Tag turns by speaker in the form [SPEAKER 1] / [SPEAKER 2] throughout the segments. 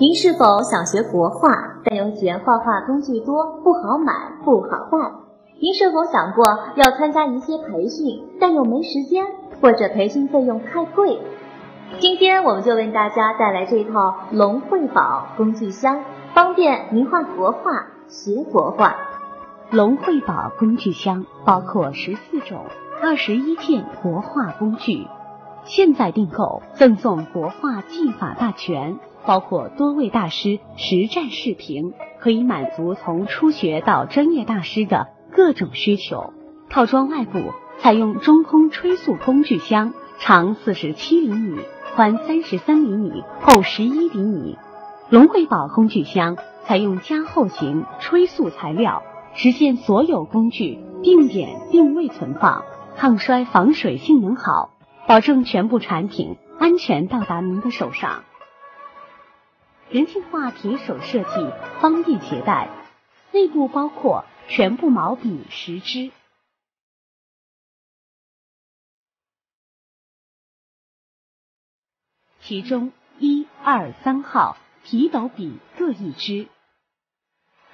[SPEAKER 1] 您是否想学国画，但又嫌画画工具多，不好买，不好带？您是否想过要参加一些培训，但又没时间，或者培训费用太贵？今天我们就为大家带来这套龙绘宝工具箱，方便您画国画、学国画。
[SPEAKER 2] 龙绘宝工具箱包括十四种、二十一件国画工具，现在订购赠送国画技法大全。包括多位大师实战视频，可以满足从初学到专业大师的各种需求。套装外部采用中空吹塑工具箱，长四十七厘米，宽三十三厘米，厚十一厘米。龙汇宝工具箱采用加厚型吹塑材料，实现所有工具定点定位存放，抗摔防水性能好，保证全部产品安全到达您的手上。人性化提手设计，方便携带。内部包括全部毛笔十支，其中一二三号提斗笔各一支，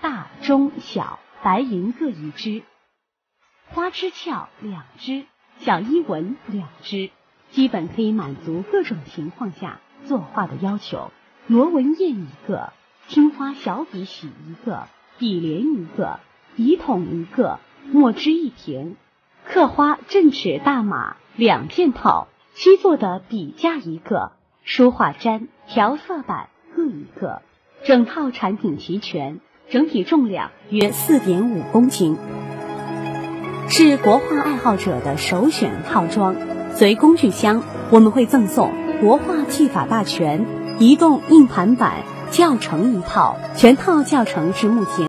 [SPEAKER 2] 大中小白银各一支，花枝俏两支，小一文两支，基本可以满足各种情况下作画的要求。螺纹砚一个，青花小笔洗一个，笔连一个，笔筒一个，墨汁一瓶，刻花正尺大码两片套，七座的笔架一个，书画毡、调色板各一个，整套产品齐全，整体重量约四点五公斤，是国画爱好者的首选套装。随工具箱，我们会赠送国画技法大全。移动硬盘版教程一套，全套教程至目前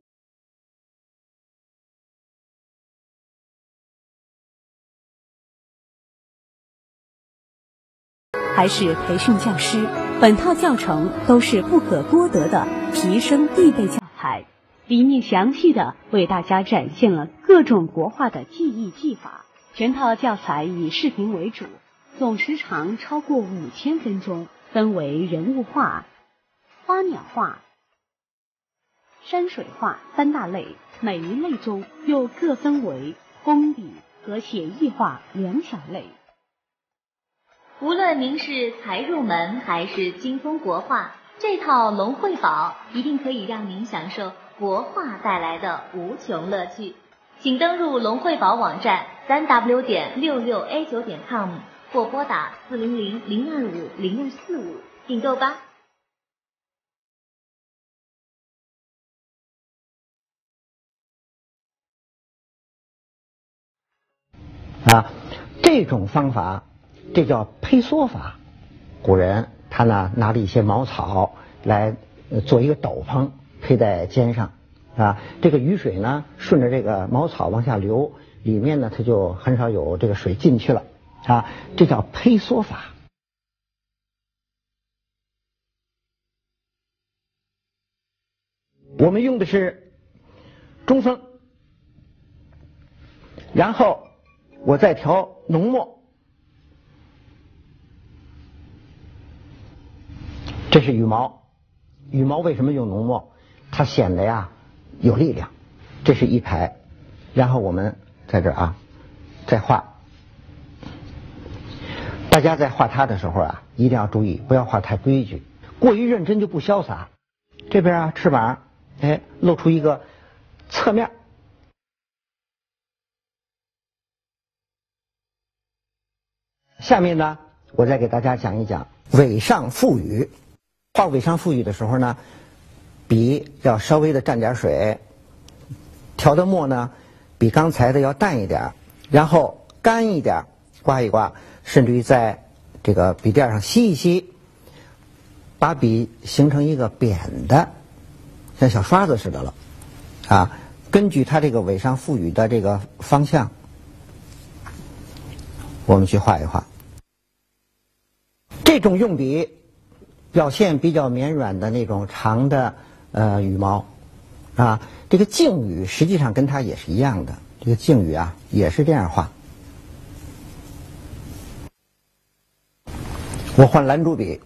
[SPEAKER 2] 还是培训教师。本套教程都是不可多得的提升必备教材，里面详细的为大家展现了各种国画的技艺技法。全套教材以视频为主，总时长超过五千分钟。分为人物画、花鸟画、山水画三大类，每一类中又各分为工笔和写意画两小类。
[SPEAKER 1] 无论您是才入门还是精通国画，这套龙绘宝一定可以让您享受国画带来的无穷乐趣。请登录龙绘宝网站三 w 点六六 a 九点 com。或拨打四零零零二五零二四五订购吧。
[SPEAKER 3] 啊，这种方法，这叫胚缩法。古人他呢拿了一些茅草来做一个斗篷，披在肩上啊。这个雨水呢顺着这个茅草往下流，里面呢它就很少有这个水进去了。啊，这叫胚缩法。我们用的是中分，然后我再调浓墨。这是羽毛，羽毛为什么用浓墨？它显得呀有力量。这是一排，然后我们在这啊再画。大家在画它的时候啊，一定要注意，不要画太规矩，过于认真就不潇洒。这边啊，翅膀，哎，露出一个侧面。下面呢，我再给大家讲一讲尾上覆羽。画尾上覆羽的时候呢，笔要稍微的蘸点水，调的墨呢比刚才的要淡一点，然后干一点，刮一刮。甚至于在这个笔垫上吸一吸，把笔形成一个扁的，像小刷子似的了，啊，根据它这个尾上赋予的这个方向，我们去画一画。这种用笔表现比较绵软的那种长的呃羽毛，啊，这个静羽实际上跟它也是一样的，这个静羽啊也是这样画。我换蓝珠笔，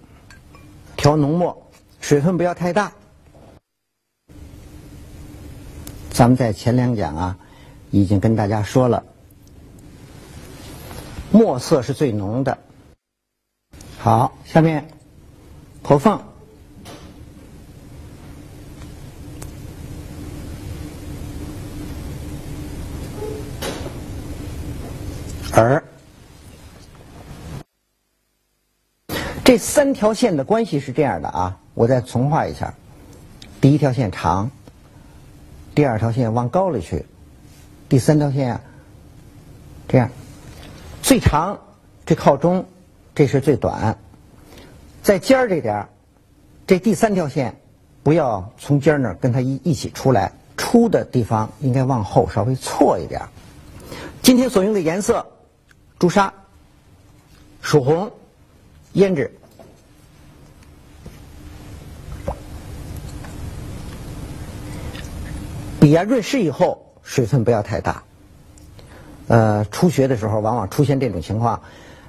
[SPEAKER 3] 调浓墨，水分不要太大。咱们在前两讲啊，已经跟大家说了，墨色是最浓的。好，下面口缝。耳，这三条线的关系是这样的啊，我再重画一下。第一条线长，第二条线往高里去，第三条线啊这样，最长这靠中，这是最短，在尖儿这点儿，这第三条线不要从尖儿那儿跟它一一起出来，出的地方应该往后稍微错一点。今天所用的颜色。朱砂、曙红、胭脂，笔啊润湿以后，水分不要太大。呃，初学的时候往往出现这种情况，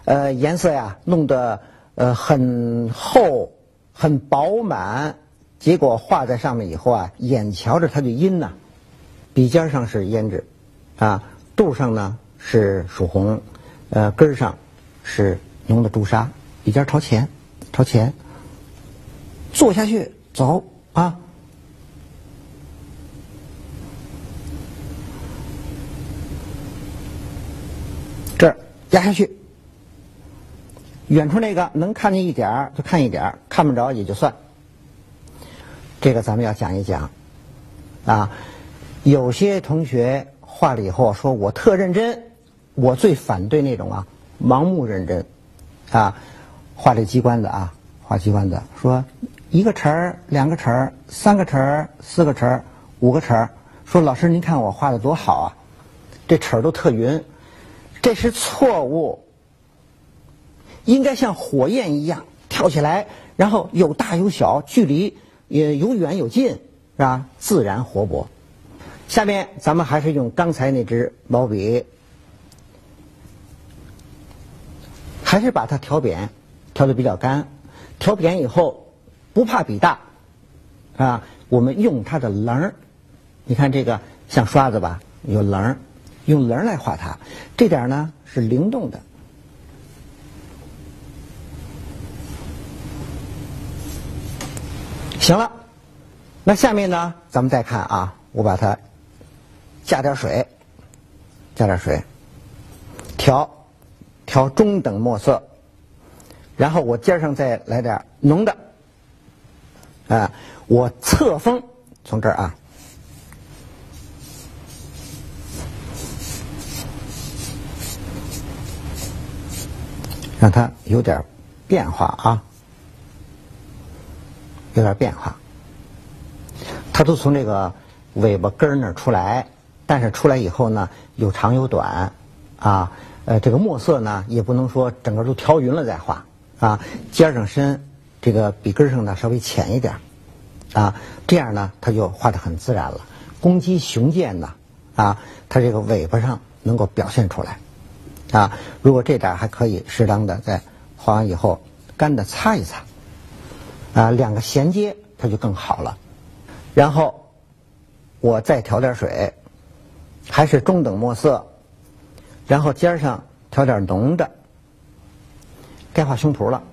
[SPEAKER 3] 呃，颜色呀弄得呃很厚、很饱满，结果画在上面以后啊，眼瞧着它就阴呐。笔尖上是胭脂，啊，肚上呢是曙红。呃，根儿上是浓的朱砂，笔尖朝前，朝前，坐下去，走啊，这儿压下去，远处那个能看见一点儿就看一点儿，看不着也就算。这个咱们要讲一讲。啊，有些同学画了以后说我特认真。我最反对那种啊，盲目认真，啊，画这机关的啊，画机关的。说一个齿儿、两个齿儿、三个齿儿、四个齿儿、五个齿儿，说老师您看我画的多好啊，这齿儿都特匀，这是错误，应该像火焰一样跳起来，然后有大有小，距离也有远有近，是吧？自然活泼。下面咱们还是用刚才那支毛笔。还是把它调扁，调的比较干。调扁以后，不怕笔大，啊，我们用它的棱儿。你看这个像刷子吧，有棱儿，用棱来画它。这点呢是灵动的。行了，那下面呢，咱们再看啊，我把它加点水，加点水，调。调中等墨色，然后我尖上再来点浓的，啊，我侧锋从这儿啊，让它有点变化啊，有点变化。它都从这个尾巴根儿那儿出来，但是出来以后呢，有长有短啊。呃，这个墨色呢，也不能说整个都调匀了再画啊，尖上深，这个笔根上呢稍微浅一点啊，这样呢，它就画的很自然了。公鸡雄健呢，啊，它这个尾巴上能够表现出来啊。如果这点还可以适当的在画完以后干的擦一擦啊，两个衔接它就更好了。然后我再调点水，还是中等墨色。然后尖上调点浓的，该画胸脯了。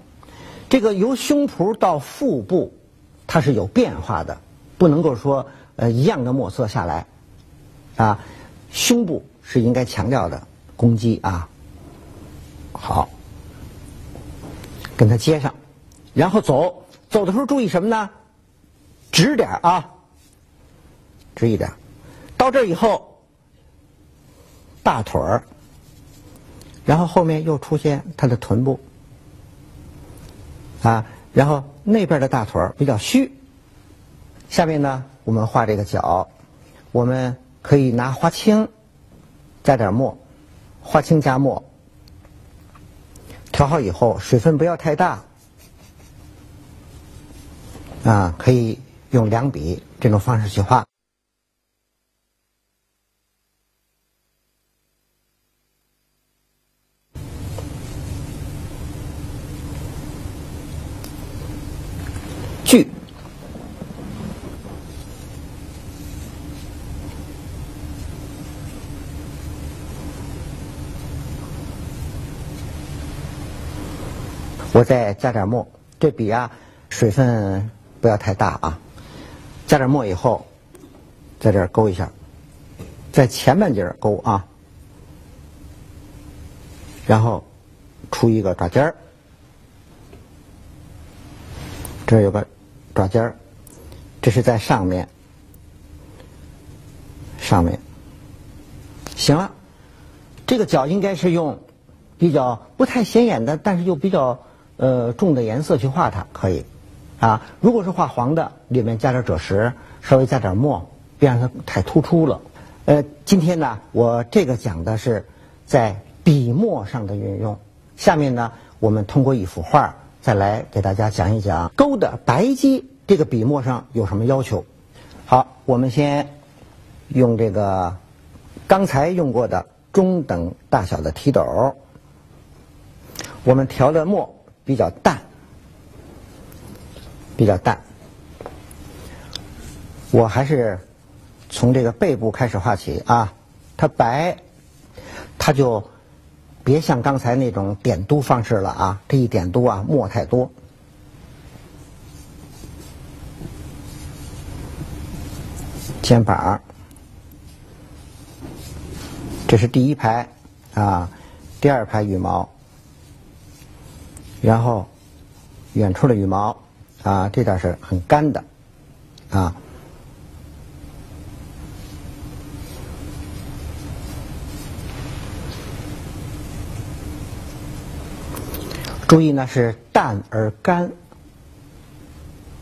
[SPEAKER 3] 这个由胸脯到腹部，它是有变化的，不能够说呃一样的墨色下来啊。胸部是应该强调的，攻击啊。好，跟他接上，然后走走的时候注意什么呢？直点啊，直一点。到这以后，大腿儿。然后后面又出现他的臀部，啊，然后那边的大腿儿比较虚。下面呢，我们画这个脚，我们可以拿花青加点墨，画轻加墨，调好以后水分不要太大，啊，可以用两笔这种方式去画。我再加点墨，这笔啊水分不要太大啊。加点墨以后，在这儿勾一下，在前半截勾啊，然后出一个爪尖儿，这有个爪尖儿，这是在上面，上面，行了，这个角应该是用比较不太显眼的，但是又比较呃重的颜色去画它，可以。啊，如果是画黄的，里面加点赭石，稍微加点墨，别让它太突出了。呃，今天呢，我这个讲的是在笔墨上的运用。下面呢，我们通过一幅画再来给大家讲一讲勾的白鸡这个笔墨上有什么要求。好，我们先用这个刚才用过的中等大小的提斗，我们调的墨比较淡。比较淡，我还是从这个背部开始画起啊。它白，它就别像刚才那种点嘟方式了啊。这一点嘟啊，墨太多。肩膀，这是第一排啊，第二排羽毛，然后远处的羽毛。啊，这点是很干的，啊，注意呢是淡而干，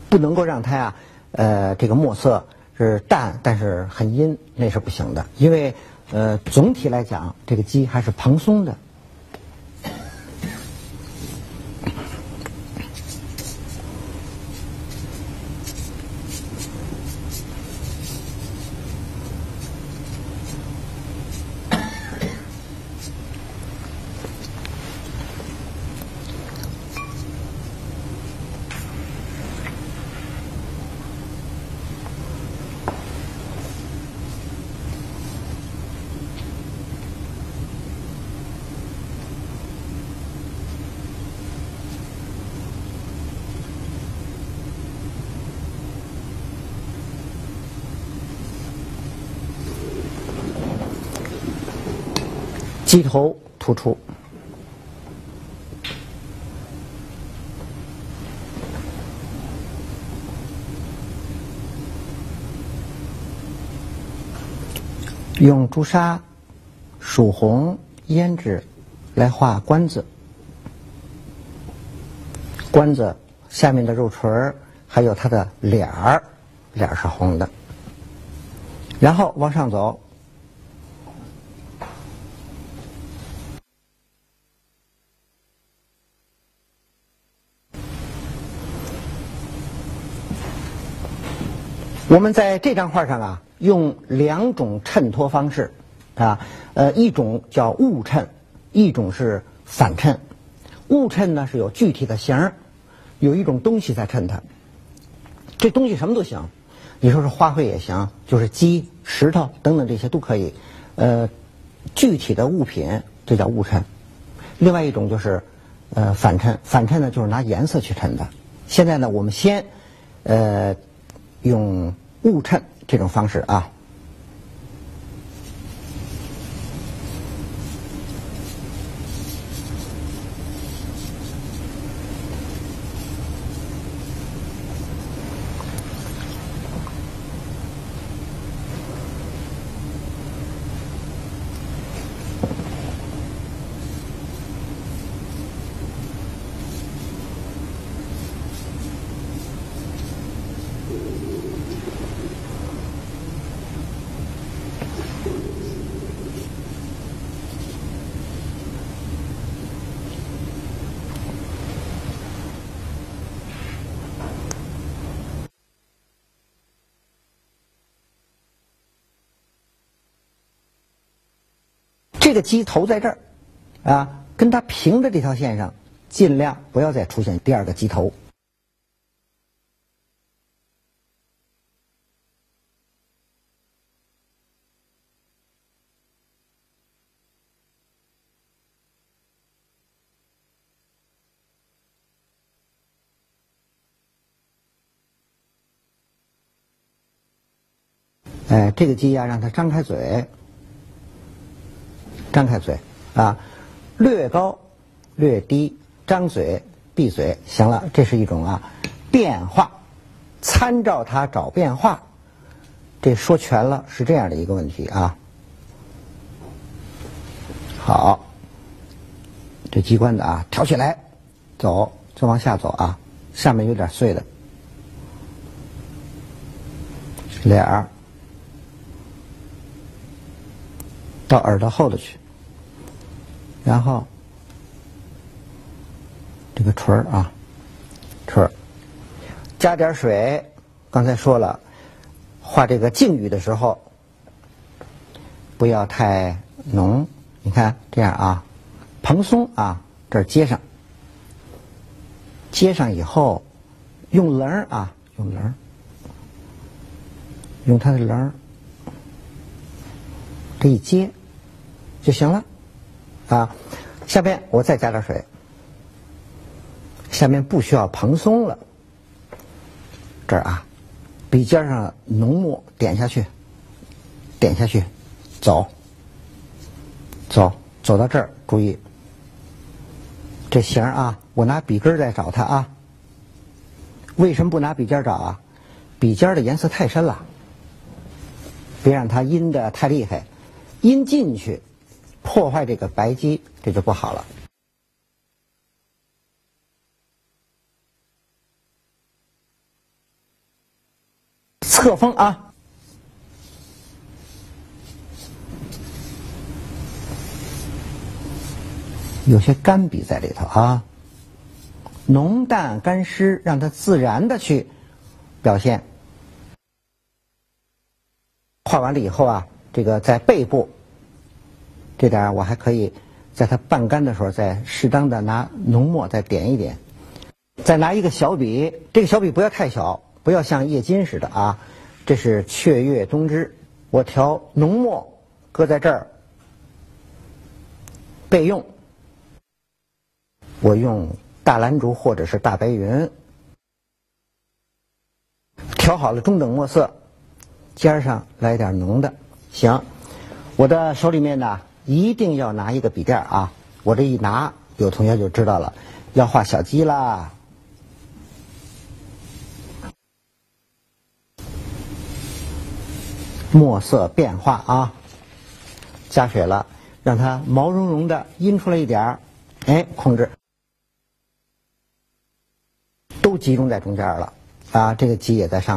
[SPEAKER 3] 不能够让它呀，呃，这个墨色是淡但是很阴，那是不行的，因为呃，总体来讲，这个鸡还是蓬松的。鸡头突出，用朱砂、曙红、胭脂来画关子，关子下面的肉唇儿，还有它的脸儿，脸是红的，然后往上走。我们在这张画上啊，用两种衬托方式啊，呃，一种叫物衬，一种是反衬。物衬呢是有具体的形儿，有一种东西在衬它。这东西什么都行，你说是花卉也行，就是鸡、石头等等这些都可以。呃，具体的物品这叫物衬。另外一种就是呃反衬，反衬呢就是拿颜色去衬的。现在呢，我们先呃。用误衬这种方式啊。这个鸡头在这儿，啊，跟它平的这条线上，尽量不要再出现第二个鸡头。哎，这个鸡呀，让它张开嘴。张开嘴啊，略高略低，张嘴闭嘴，行了，这是一种啊变化，参照它找变化。这说全了是这样的一个问题啊。好，这机关子啊，挑起来，走，再往下走啊，下面有点碎的，脸儿到耳朵后头去，然后这个锤儿啊，锤儿加点水，刚才说了，画这个静语的时候不要太浓。你看这样啊，蓬松啊，这儿接上，接上以后，用棱儿啊，用棱儿，用它的棱儿，这一接就行了啊。下边我再加点水，下面不需要蓬松了，这儿啊，笔尖上浓墨点下去，点下去，走。走，走到这儿，注意这形啊！我拿笔根在找它啊。为什么不拿笔尖找啊？笔尖的颜色太深了，别让它阴的太厉害，阴进去破坏这个白肌，这就不好了。侧锋啊。有些干笔在里头啊，浓淡干湿，让它自然的去表现。画完了以后啊，这个在背部这点我还可以在它半干的时候再适当的拿浓墨再点一点，再拿一个小笔，这个小笔不要太小，不要像叶金似的啊。这是雀跃东枝，我调浓墨搁在这儿备用。我用大蓝竹或者是大白云，调好了中等墨色，尖上来点浓的，行。我的手里面呢，一定要拿一个笔垫啊！我这一拿，有同学就知道了，要画小鸡啦。墨色变化啊，加水了，让它毛茸茸的阴出来一点儿，哎，控制。都集中在中间了，啊，这个鸡也在上。